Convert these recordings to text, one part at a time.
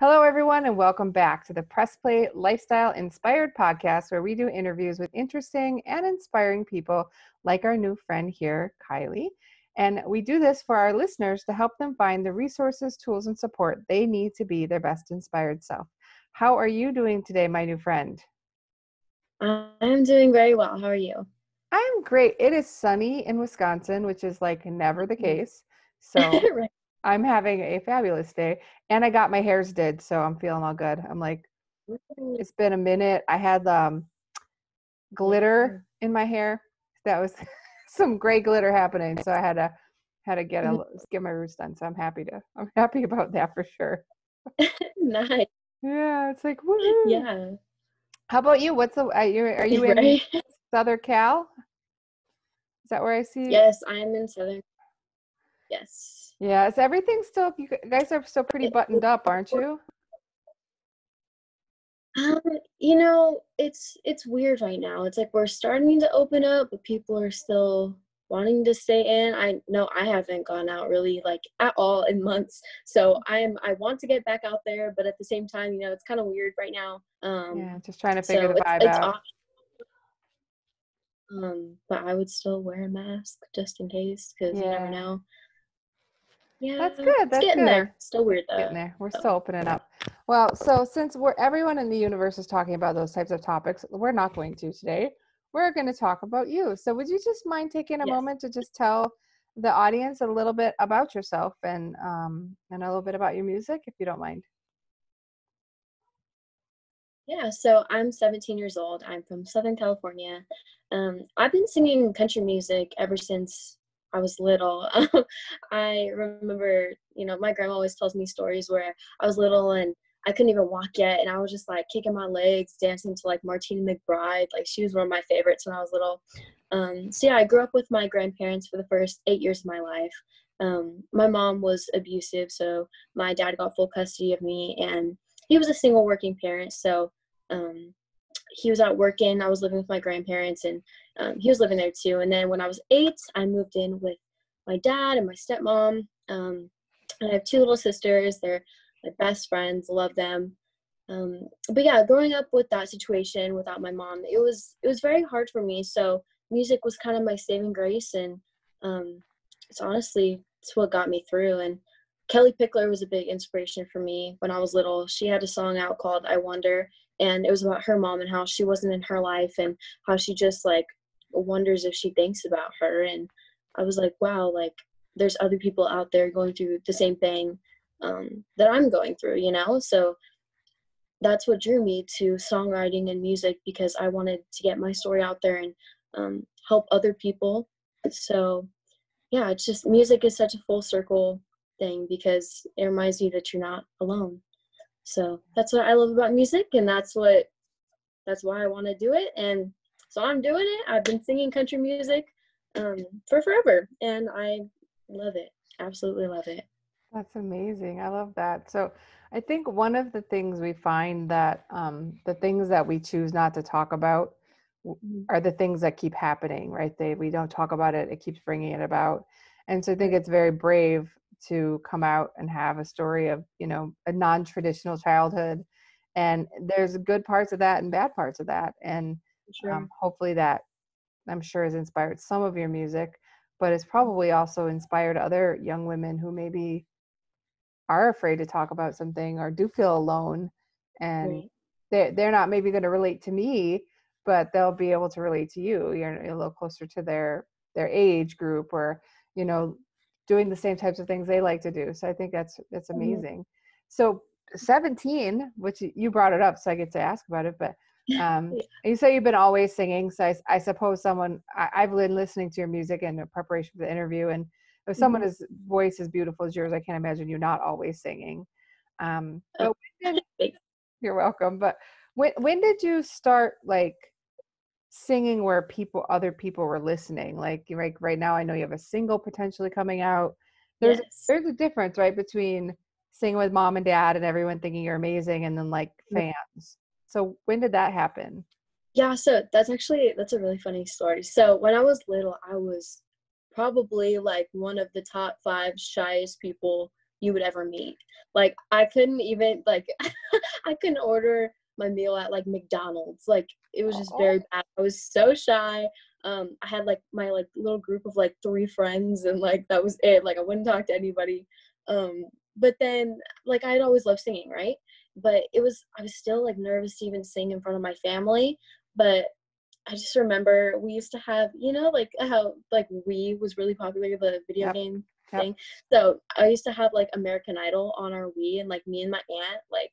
Hello, everyone, and welcome back to the Press Play Lifestyle Inspired podcast, where we do interviews with interesting and inspiring people like our new friend here, Kylie. And we do this for our listeners to help them find the resources, tools, and support they need to be their best inspired self. How are you doing today, my new friend? I'm doing very well. How are you? I'm great. It is sunny in Wisconsin, which is like never the mm. case. So right. I'm having a fabulous day. And I got my hairs did, so I'm feeling all good. I'm like, it's been a minute. I had um glitter in my hair. That was some gray glitter happening. So I had to had to get a mm-hmm. get my roots done. So I'm happy to I'm happy about that for sure. nice. Yeah, it's like woo. Yeah. How about you? What's the are you are you in right? Southern Cal? Is that where I see? Yes, I am in Southern. Yes. Yeah, is everything still? You guys are still pretty buttoned up, aren't you? Um, you know, it's it's weird right now. It's like we're starting to open up, but people are still wanting to stay in. I know I haven't gone out really like at all in months. So I am I want to get back out there, but at the same time, you know, it's kind of weird right now. Um Yeah, just trying to figure so the vibe it's, it's out. Um, but I would still wear a mask just in case because yeah. you never know. Yeah, that's good. That's getting good. there. Still weird though. Getting there. We're still opening up. Well, so since we're everyone in the universe is talking about those types of topics, we're not going to today. We're going to talk about you. So, would you just mind taking a yes. moment to just tell the audience a little bit about yourself and um, and a little bit about your music, if you don't mind? Yeah, so I'm 17 years old. I'm from Southern California. Um, I've been singing country music ever since I was little. I remember, you know, my grandma always tells me stories where I was little and I couldn't even walk yet, and I was just like kicking my legs, dancing to like Martina McBride. Like she was one of my favorites when I was little. Um, so yeah, I grew up with my grandparents for the first eight years of my life. Um, my mom was abusive, so my dad got full custody of me, and he was a single working parent. So um, he was out working. I was living with my grandparents, and um, he was living there too. And then when I was eight, I moved in with my dad and my stepmom. Um, and I have two little sisters. They're my best friends. Love them. Um, but yeah, growing up with that situation without my mom, it was it was very hard for me. So music was kind of my saving grace, and um, it's honestly it's what got me through. And Kellie Pickler was a big inspiration for me when I was little. She had a song out called "I Wonder," and it was about her mom and how she wasn't in her life and how she just like wonders if she thinks about her and i was like wow like there's other people out there going through the same thing um, that i'm going through you know? So that's what drew me to songwriting and music because i wanted to get my story out there and um, help other people. So yeah it's just music is such a full circle thing because it reminds me that you're not alone so that's what i love about music and that's what that's why i want to do it and so I'm doing it. I've been singing country music um, for forever, and I love it. Absolutely love it. That's amazing. I love that. So I think one of the things we find that um, the things that we choose not to talk about mm-hmm. are the things that keep happening, right? They we don't talk about it; it keeps bringing it about. And so I think it's very brave to come out and have a story of you know a non-traditional childhood and there's good parts of that and bad parts of that and Sure. Um, hopefully that I'm sure has inspired some of your music, but it's probably also inspired other young women who maybe are afraid to talk about something or do feel alone and right. they're, they're not maybe going to relate to me but they'll be able to relate to you you're a little closer to their their age group or you know doing the same types of things they like to do so i think that's that's mm-hmm. amazing mm-hmm. so 17 which you brought it up so i get to ask about it but um, yeah. you say you've been always singing so I, I suppose someone I, have been listening to your music in preparation for the interview and if someone mm-hmm. voice is beautiful as yours i can't imagine you not always singing um, oh, did, you're welcome but when, when did you start like singing where people other people were listening like like right now i know you have a single potentially coming out there's yes. there's a difference right between singing with mom and dad and everyone thinking you're amazing and then like mm. fans so when did that happen? Yeah, so that's actually that's a really funny story. So when I was little, I was probably like one of the top 5 shyest people you would ever meet. Like I couldn't even like I couldn't order my meal at like McDonald's. Like it was just very bad. I was so shy. Um, I had like my like little group of like three friends, and like that was it. Like I wouldn't talk to anybody. Um, but then like I'd always loved singing, right? But it was I was still like nervous to even sing in front of my family. But I just remember we used to have, you know, like how like Wii was really popular, the video yep. game yep. thing. So I used to have like American Idol on our Wii, and like me and my aunt, like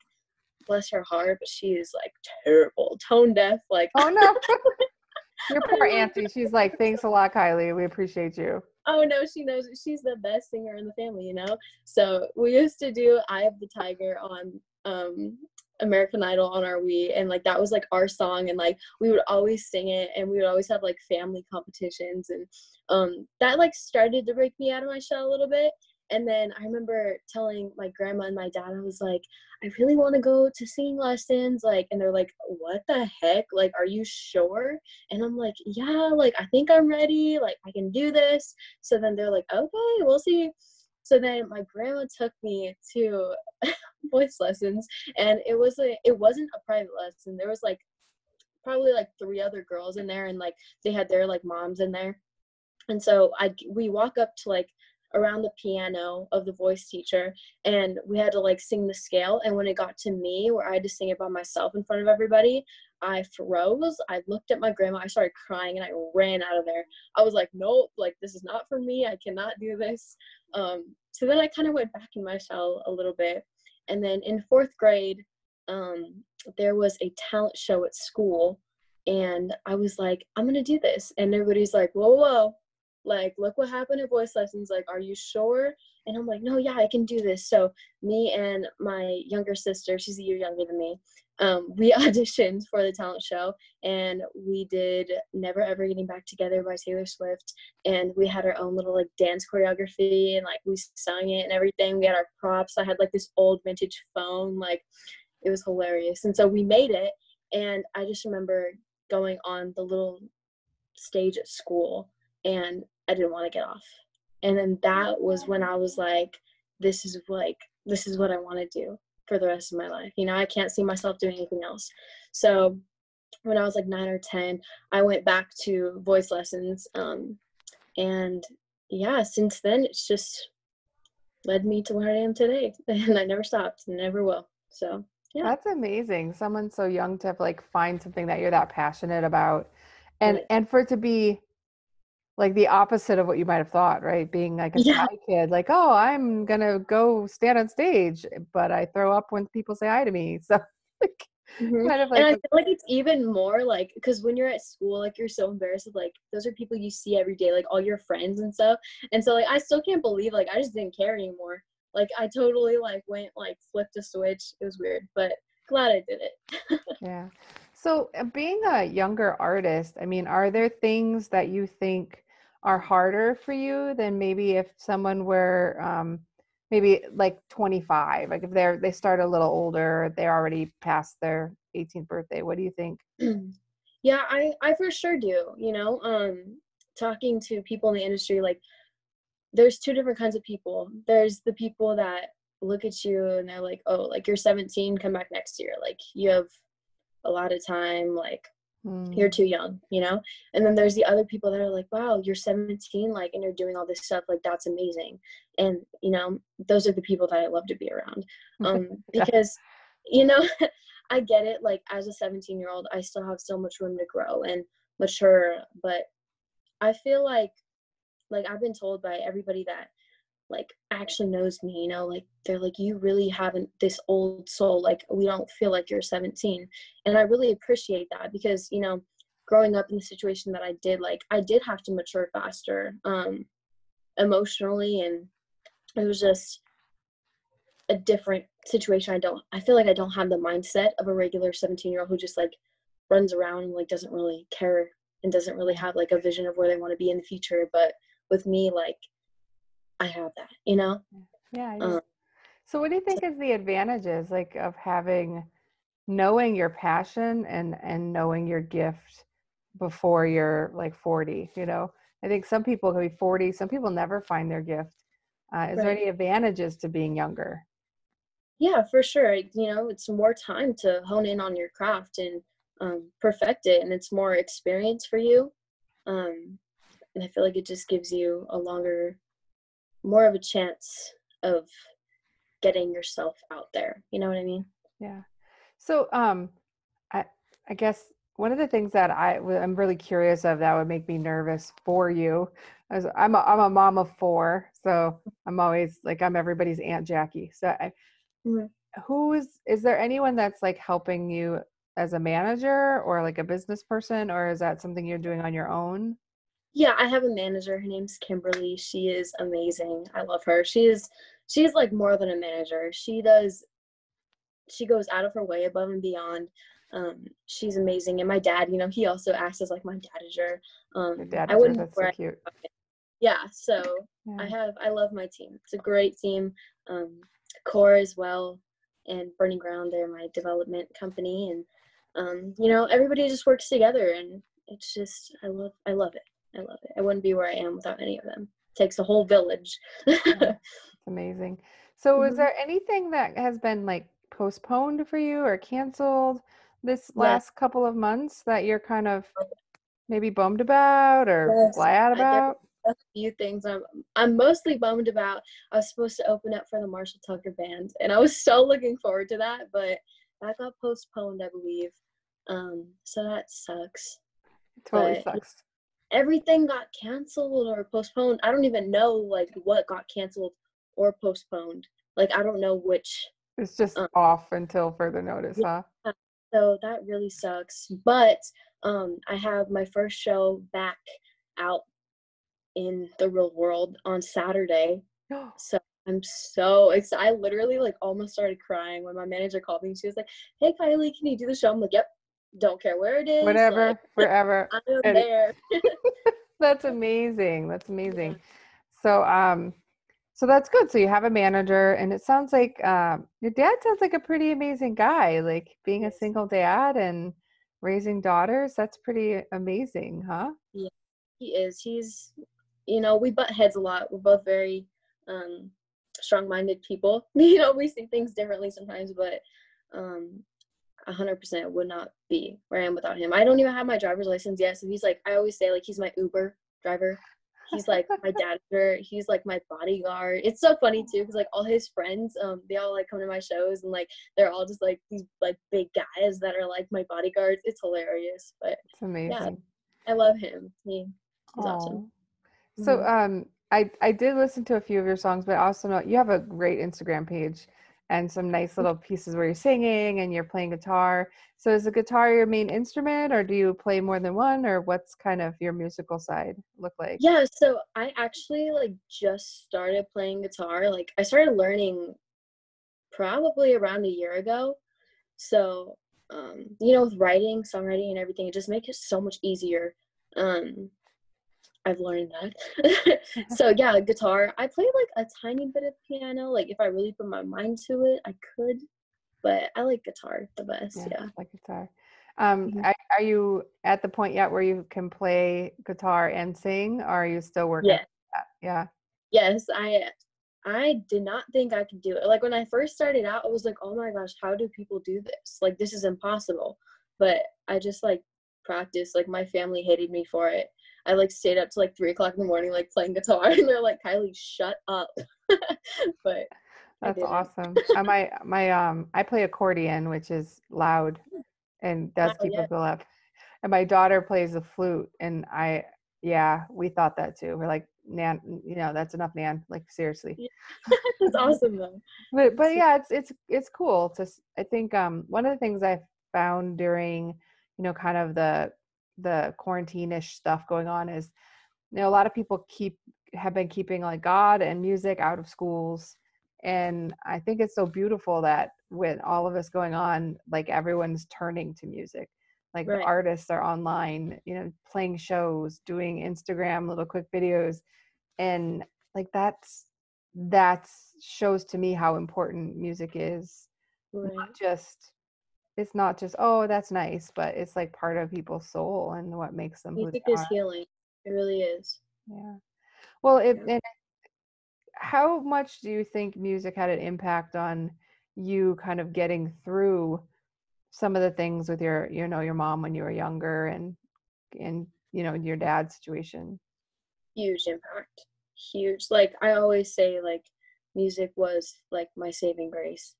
bless her heart, but she is like terrible, tone deaf. Like oh no, your poor auntie. She's like, thanks a lot, Kylie. We appreciate you. Oh no, she knows she's the best singer in the family, you know. So we used to do "Eye of the Tiger" on um American Idol on our Wii, and like that was like our song, and like we would always sing it, and we would always have like family competitions, and um that like started to break me out of my shell a little bit. And then I remember telling my grandma and my dad, I was like, I really want to go to singing lessons. Like, and they're like, what the heck? Like, are you sure? And I'm like, yeah, like, I think I'm ready. Like, I can do this. So then they're like, okay, we'll see. So then my grandma took me to voice lessons and it was a, it wasn't a private lesson. There was like probably like three other girls in there and like they had their like moms in there. And so I we walk up to like around the piano of the voice teacher and we had to like sing the scale and when it got to me where i had to sing it by myself in front of everybody i froze i looked at my grandma i started crying and i ran out of there. I was like nope like this is not for me i cannot do this. Um, so then i kind of went back in my shell a little bit and then in fourth grade um, there was a talent show at school and i was like i'm gonna do this and everybody's like whoa whoa like look what happened at voice lessons like are you sure? And i'm like no yeah i can do this. So me and my younger sister she's a year younger than me um, we auditioned for the talent show and we did never ever getting back together by taylor swift and we had our own little like dance choreography and like we sung it and everything. We had our props. I had like this old vintage phone like it was hilarious. And so we made it and i just remember going on the little stage at school and I didn't want to get off. And then that was when I was like, this is like, this is what I want to do for the rest of my life. You know, I can't see myself doing anything else. So when I was like nine or 10, I went back to voice lessons. Um, and yeah, since then, it's just led me to where I am today. And I never stopped, never will. So yeah. That's amazing. Someone so young to have like find something that you're that passionate about and right. and for it to be like the opposite of what you might have thought, right? Being like a yeah. shy kid, like, oh, I'm gonna go stand on stage, but I throw up when people say hi to me. So, like, mm-hmm. kind of like, and I feel like it's even more like because when you're at school, like you're so embarrassed. Of, like those are people you see every day, like all your friends and stuff. And so, like, I still can't believe like I just didn't care anymore. Like I totally like went like flipped a switch. It was weird, but glad I did it. yeah. So, uh, being a younger artist, I mean, are there things that you think are harder for you than maybe if someone were um, maybe like 25 like if they're they start a little older they're already past their 18th birthday what do you think? Yeah i i for sure do you know um talking to people in the industry like there's two different kinds of people. There's the people that look at you and they're like oh like you're 17 come back next year. Like you have a lot of time like mm. you're too young you know? And then there's the other people that are like wow you're 17 like and you're doing all this stuff like that's amazing. And you know those are the people that i love to be around. Um because you know i get it like as a 17 year old i still have so much room to grow and mature but i feel like like i've been told by everybody that like actually knows me you know like they're like you really haven't this old soul like we don't feel like you're 17 and i really appreciate that because you know growing up in the situation that i did like i did have to mature faster um emotionally and it was just a different situation. I don't i feel like i don't have the mindset of a regular 17 year old who just like runs around and like doesn't really care and doesn't really have like a vision of where they want to be in the future. But with me like I have that, you know? Yeah. Um, so what do you think so, is the advantages like of having knowing your passion and and knowing your gift before you're like 40, you know? I think some people can be 40, some people never find their gift Uh, is there any advantages to being younger? Yeah, for sure. You know, it's more time to hone in on your craft and um, perfect it, and it's more experience for you. Um, and I feel like it just gives you a longer, more of a chance of getting yourself out there. You know what I mean? Yeah. So, um, I I guess one of the things that I I'm really curious of that would make me nervous for you, as I'm a, I'm a mom of four, so I'm always like I'm everybody's Aunt Jackie. So, I, Mhm. who is is there anyone that's like helping you as a manager or like a business person, or is that something you're doing on your own? Yeah, I have a manager. Her name's Kimberly. She is amazing. I love her. She is she is like more than a manager. She does she goes out of her way above and beyond. Um, she's amazing. And my dad, you know, he also acts as like my dadager. Um, Your dad, I wouldn't that's so cute. yeah, so I have I love my team. It's a great team. Um, Core as well, and Burning Ground. They're my development company, and um, you know everybody just works together, and it's just I love I love it. I love it. I wouldn't be where I am without any of them. It takes a whole village. It's amazing. So, is Mhm. there anything that has been like postponed for you or canceled this last couple of months that you're kind of maybe bummed about or Yes, glad about? a few things I'm I'm mostly bummed about. I was supposed to open up for the Marshall Tucker band, and I was so looking forward to that, but that got postponed, I believe. Um, so that sucks. totally but- sucks. Everything got canceled or postponed. I don't even know like what got canceled or postponed. Like I don't know which. It's just uh, off until further notice, yeah. huh? So that really sucks. But um I have my first show back out in the real world on Saturday. So I'm so excited. I literally like almost started crying when my manager called me. She was like, "Hey Kylie, can you do the show?" I'm like, "Yep." Don't care where it is. Whatever, like, wherever. I am And- there. That's amazing. That's amazing. So, um, so that's good. So you have a manager, and it sounds like um, your dad sounds like a pretty amazing guy. Like being a single dad and raising daughters. That's pretty amazing, huh? Yeah. he is he's you know we butt heads a lot we're both very um strong-minded people you know we see things differently sometimes but um 100% would not be where i am without him. I don't even have my driver's license yet so he's like i always say like he's my uber driver. He's like my dad he's like my bodyguard. It's so funny too because like all his friends um they all like come to my shows and like they're all just like these like big guys that are like my bodyguards. It's hilarious but It's amazing. i love him. He, he's awesome. So, Mhm. um, I I did listen to a few of your songs, but I also know you have a great Instagram page and some nice little pieces where you're singing and you're playing guitar. So, is the guitar your main instrument, or do you play more than one, or what's kind of your musical side look like? Yeah, so I actually like just started playing guitar. Like I started learning probably around a year ago. So, um, you know, with writing, songwriting and everything, it just makes it so much easier. Um, I've learned that. so yeah, guitar. I play like a tiny bit of piano. Like if I really put my mind to it, I could. But I like guitar the best. Yeah. i like guitar. Um, Mhm. are, are you at the point yet where you can play guitar and sing, or are you still working? Yeah. that? Yeah. yes i i did not think i could do it like when i first started out i was like oh my gosh how do people do this like this is impossible but i just like practiced like my family hated me for it i like stayed up to like three o'clock in the morning like playing guitar and they're like kylie shut up but That's awesome. uh, my my um I play accordion, which is loud and does Wow, keep yeah. people up. And my daughter plays the flute, and I yeah, we thought that too. We're like, Nan, you know, that's enough, Nan. Like seriously. Yeah. that's awesome though But but yeah, it's it's it's cool to. I think um one of the things I found during you know kind of the the quarantine-ish stuff going on is you know a lot of people keep have been keeping like God and music out of schools. And I think it's so beautiful that with all of this going on like everyone's turning to music. Like the artists are online you know playing shows doing Instagram little quick videos. And like that's that's shows to me how important music is right. not just it's not just oh that's nice but it's like part of people's soul and what makes them who music is healing it really is. Yeah. Well it Yeah. and how much do you think music had an impact on you kind of getting through some of the things with your you know your mom when you were younger and and you know your dad's situation? Huge impact huge like i always say like music was like my saving grace.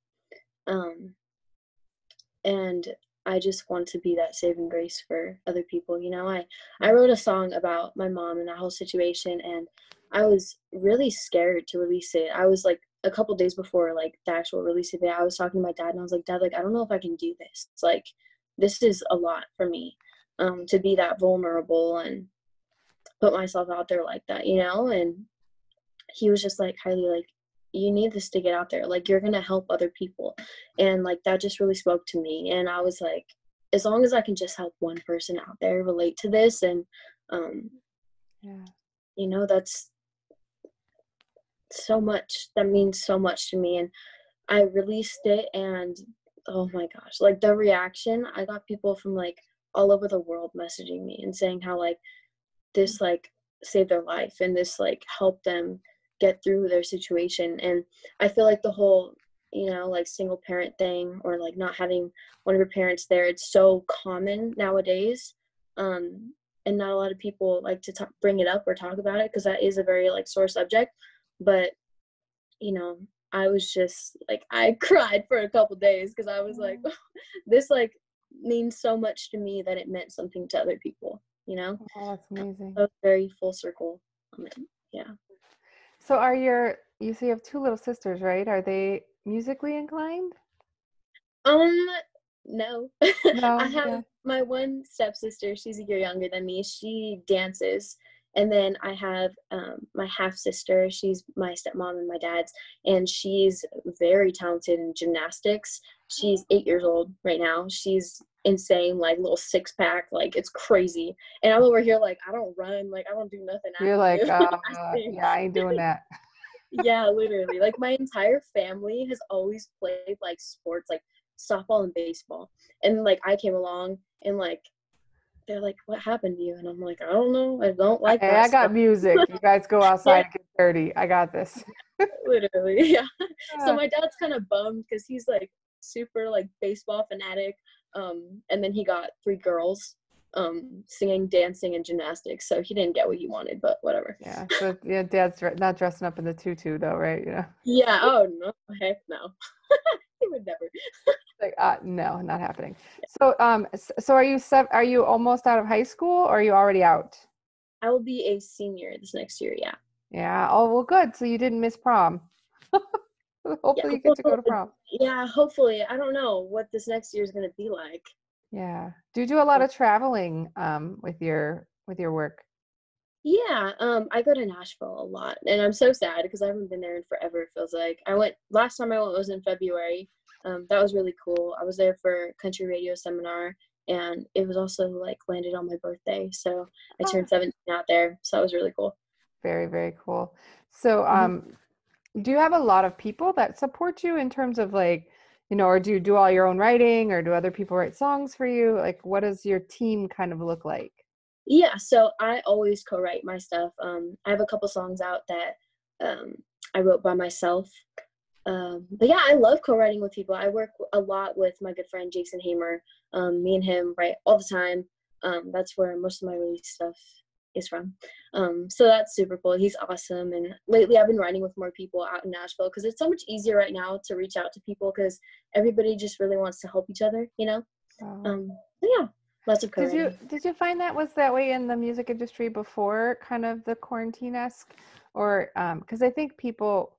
Um and i just want to be that saving grace for other people you know i i wrote a song about my mom and that whole situation and i was really scared to release it i was like a couple days before like the actual release of it i was talking to my dad and i was like dad like i don't know if i can do this it's like this is a lot for me um to be that vulnerable and put myself out there like that you know and he was just like highly like you need this to get out there like you're gonna help other people. And like that just really spoke to me and i was like as long as i can just help one person out there relate to this and um yeah. you know that's so much that means so much to me and i released it and oh my gosh like the reaction i got people from like all over the world messaging me and saying how like this like saved their life and this like helped them get through their situation. And i feel like the whole you know like single parent thing or like not having one of your parents there it's so common nowadays. Um and not a lot of people like to talk, bring it up or talk about it because that is a very like sore subject. But you know i was just like i cried for a couple days because i was like this like means so much to me that it meant something to other people you know? Oh that's amazing. So very full circle moment, yeah so are your you say you have two little sisters right are they musically inclined um no, no i have yeah. my one stepsister she's a year younger than me she dances and then I have um, my half sister. She's my stepmom and my dad's, and she's very talented in gymnastics. She's eight years old right now. She's insane, like little six pack, like it's crazy. And I'm over here like I don't run, like I don't do nothing. You're like, uh, yeah, I ain't doing that. yeah, literally. Like my entire family has always played like sports, like softball and baseball. And like I came along and like they're like, "What happened to you?" And I'm like, "I don't know. I don't like." Hey, I got music. You guys go outside yeah. and get dirty. I got this. Literally, yeah. yeah. So my dad's kind of bummed because he's like super like baseball fanatic. Um, and then he got three girls um singing dancing and gymnastics. So he didn't get what he wanted but whatever. Yeah so yeah dad's not dressing up in the tutu though right? Yeah yeah oh no heck no. He would never. Like uh, no not happening. So um so are you sev- are you almost out of high school or are you already out? I will be a senior this next year yeah. Yeah oh well good so you didn't miss prom hopefully yeah, you get to go to prom yeah hopefully i don't know what this next year is going to be like yeah do you do a lot of traveling um with your with your work yeah, um, I go to Nashville a lot, and I'm so sad because I haven't been there in forever. It feels like I went last time I went was in February. Um, that was really cool. I was there for country radio seminar, and it was also like landed on my birthday, so I turned 17 out there. So that was really cool. Very very cool. So, mm-hmm. um, mm-hmm. Do you have a lot of people that support you in terms of like? You know, or do you do all your own writing, or do other people write songs for you? Like, what does your team kind of look like? Yeah, so I always co-write my stuff. Um, I have a couple songs out that um, I wrote by myself. Um, but yeah, I love co-writing with people. I work a lot with my good friend Jason Hamer. Um, me and him write all the time. Um, that's where most of my release stuff is from. Um, so that's super cool. He's awesome. And lately, I've been writing with more people out in Nashville because it's so much easier right now to reach out to people because everybody just really wants to help each other. You know. Um, yeah, Lots of Did you did you find that was that way in the music industry before kind of the quarantine esque, or because um, I think people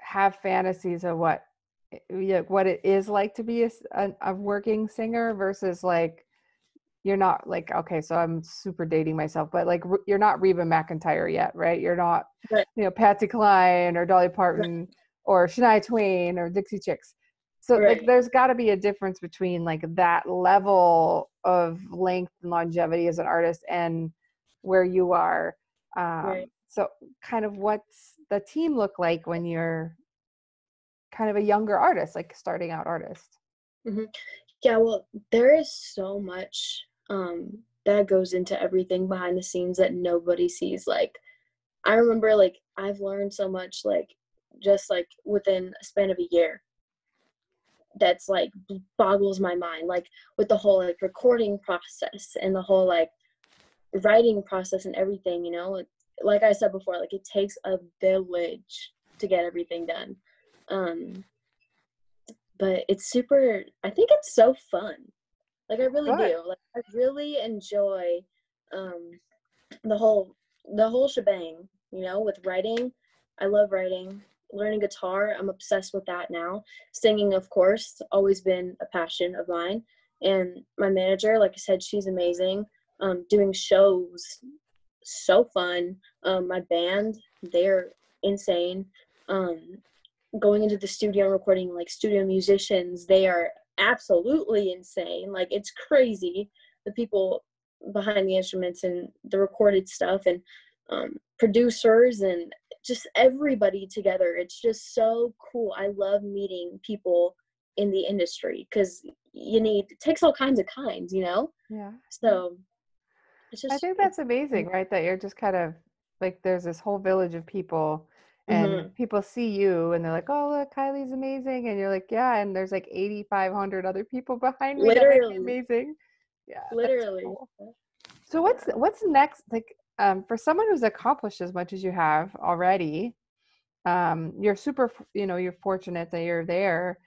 have fantasies of what eh, what it is like to be a, a, a working singer versus like you're not like okay so i'm super dating myself but like you're not reba mcentire yet right you're not right. you know patsy cline or dolly parton right. or shania twain or dixie chicks so right. like there's got to be a difference between like that level of length and longevity as an artist and where you are. Um. So kind of what's the team look like when you're kind of a younger artist, like starting out artist? Mm-hmm. Yeah, well, there is so much um, that goes into everything behind the scenes that nobody sees. Like, I remember like I've learned so much like just like within a span of a year that's like boggles my mind like with the whole like recording process and the whole like writing process and everything you know like i said before like it takes a village to get everything done um but it's super i think it's so fun like i really Good. do. Like i really enjoy um the whole the whole shebang you know with writing. I love writing. Learning guitar i'm obsessed with that now. Singing of course always been a passion of mine. And my manager like i said she's amazing. Um, doing shows so fun. Um, my band they're insane. Um, going into the studio and recording like studio musicians they are absolutely insane like it's crazy the people behind the instruments and the recorded stuff and um, producers and just everybody together. It's just so cool. I love meeting people in the industry because you need it takes all kinds of kinds, you know. Yeah. So it's just. I think that's amazing, right? That you're just kind of like there's this whole village of people and Mhm. people see you and they're like, "Oh, look, Kylie's amazing," and you're like, "Yeah," and there's like 8,500 other people behind me Literally. amazing. Yeah, literally. cool. So what's what's next? Like, um, for someone who's accomplished as much as you have already, um, you're super, you know, you're fortunate that you're there.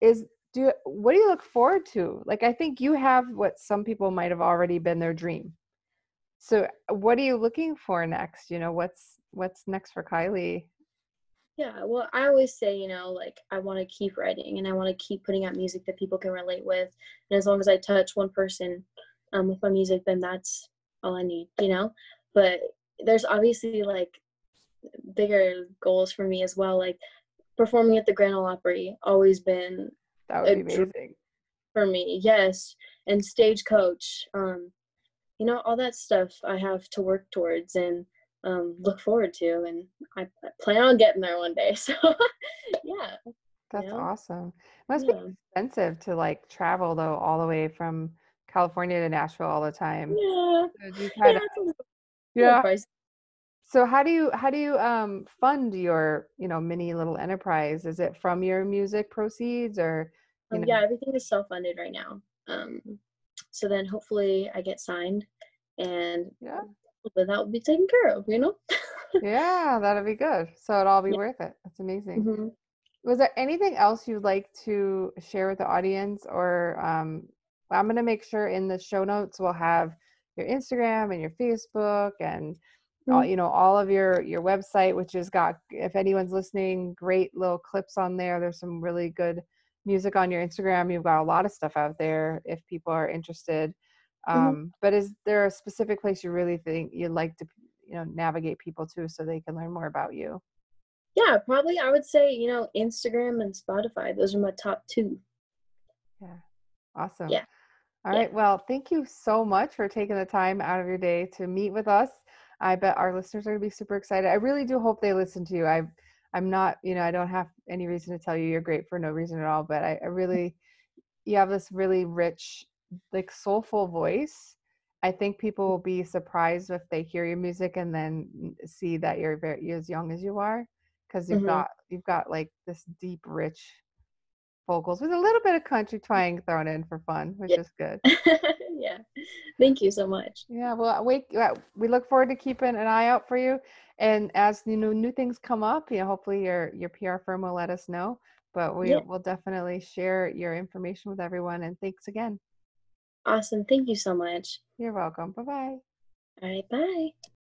Is do you, what do you look forward to? Like, I think you have what some people might have already been their dream. So, what are you looking for next? You know, what's what's next for Kylie? Yeah, well, I always say, you know, like I want to keep writing and I want to keep putting out music that people can relate with. And as long as I touch one person um, with my music, then that's all I need, you know? But there's obviously like bigger goals for me as well. Like performing at the Grand Ole Opry, always been That would be amazing. for me, yes. And Stagecoach, um, you know, all that stuff I have to work towards and um, look forward to. And I, I plan on getting there one day. So, yeah. That's know? awesome. Must be expensive to like travel though, all the way from California to Nashville all the time. Yeah. So Yeah. a yeah. So how do you how do you um fund your you know mini little enterprise? Is it from your music proceeds or Um, yeah, everything is self funded right now. Um, so then hopefully I get signed and Yeah, then that will be taken care of, you know? yeah, that'll be good. So it'll all be Yeah. worth it. That's amazing. Mhm. Was there anything else you'd like to share with the audience, or um, I'm gonna make sure in the show notes we'll have your Instagram and your Facebook and all, Mm. you know all of your your website, which has got if anyone's listening, great little clips on there. There's some really good music on your Instagram. You've got a lot of stuff out there if people are interested. Mhm. Um, but is there a specific place you really think you'd like to you know navigate people to so they can learn more about you? Yeah, probably I would say, you know, Instagram and Spotify. Those are my top two. Yeah. Awesome. Yeah. All Yeah. right. Well, thank you so much for taking the time out of your day to meet with us. I bet our listeners are going to be super excited. I really do hope they listen to you. I, I'm not, you know, I don't have any reason to tell you you're great for no reason at all, but I, I really, you have this really rich, like soulful voice. I think people will be surprised if they hear your music and then see that you're very you're as young as you are, because you've Mhm. got you've got like this deep, rich vocals with a little bit of country twang thrown in for fun, which Yeah. is good. yeah. Thank you so much. Yeah, well, we we look forward to keeping an eye out for you, and as you know, new things come up, you know, hopefully your your PR firm will let us know. But we Yeah. will definitely share your information with everyone. And thanks again. Awesome. Thank you so much. You're welcome. Bye bye. All right. Bye.